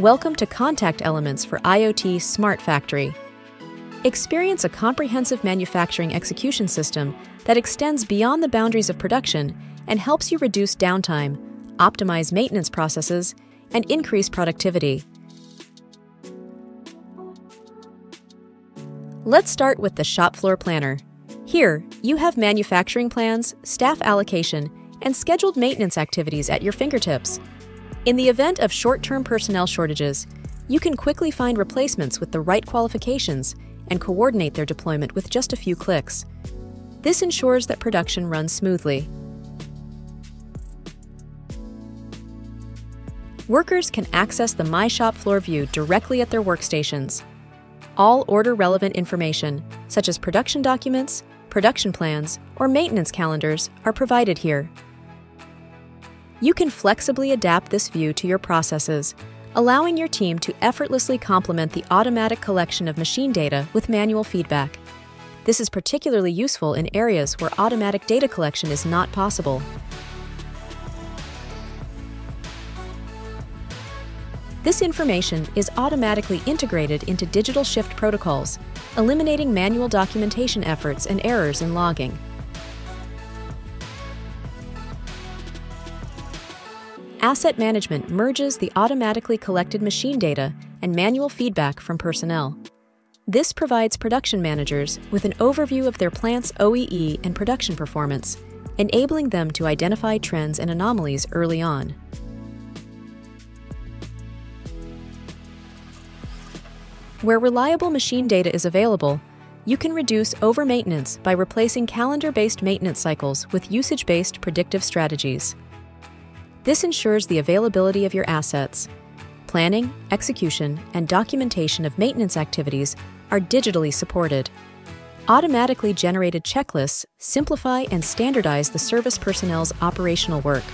Welcome to Contact Elements for IoT Smart Factory. Experience a comprehensive manufacturing execution system that extends beyond the boundaries of production and helps you reduce downtime, optimize maintenance processes, and increase productivity. Let's start with the shop floor planner. Here, you have manufacturing plans, staff allocation, and scheduled maintenance activities at your fingertips. In the event of short-term personnel shortages, you can quickly find replacements with the right qualifications and coordinate their deployment with just a few clicks. This ensures that production runs smoothly. Workers can access the My Shop Floor view directly at their workstations. All order-relevant information, such as production documents, production plans, or maintenance calendars, are provided here. You can flexibly adapt this view to your processes, allowing your team to effortlessly complement the automatic collection of machine data with manual feedback. This is particularly useful in areas where automatic data collection is not possible. This information is automatically integrated into digital shift protocols, eliminating manual documentation efforts and errors in logging. Asset management merges the automatically collected machine data and manual feedback from personnel. This provides production managers with an overview of their plant's OEE and production performance, enabling them to identify trends and anomalies early on. Where reliable machine data is available, you can reduce over-maintenance by replacing calendar-based maintenance cycles with usage-based predictive strategies. This ensures the availability of your assets. Planning, execution, and documentation of maintenance activities are digitally supported. Automatically generated checklists simplify and standardize the service personnel's operational work,